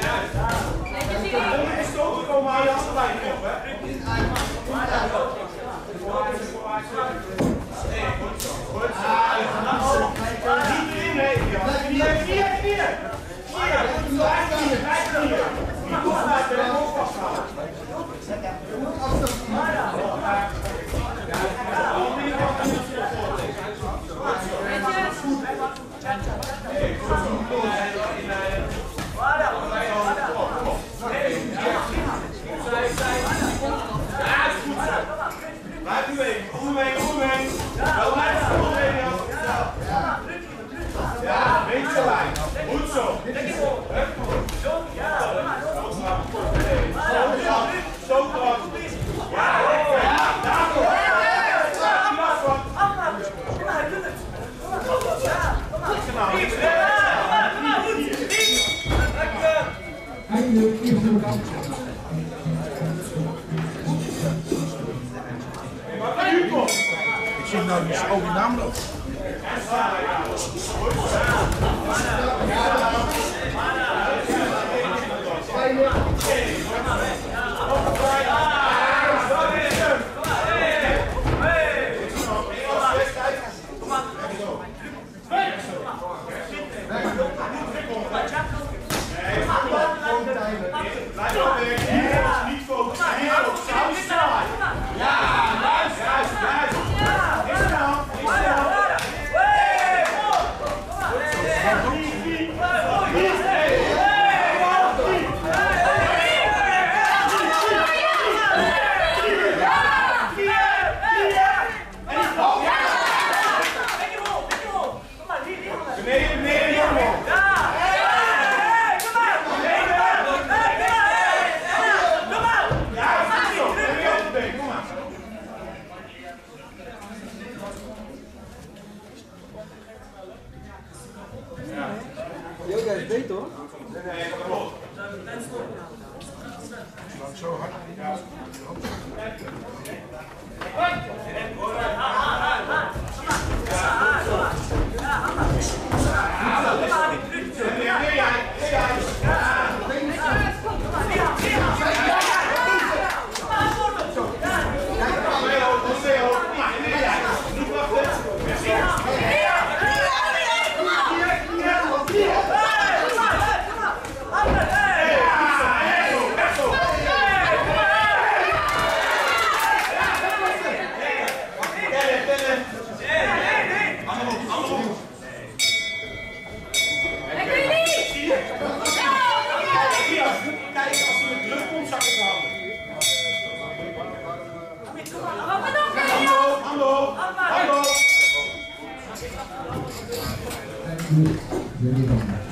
Ja, dat is niet. Ik heb gestoken, maar je had gelijk. Yeah. Ik zit nou dus Benito. Hey! Hallo! Hallo!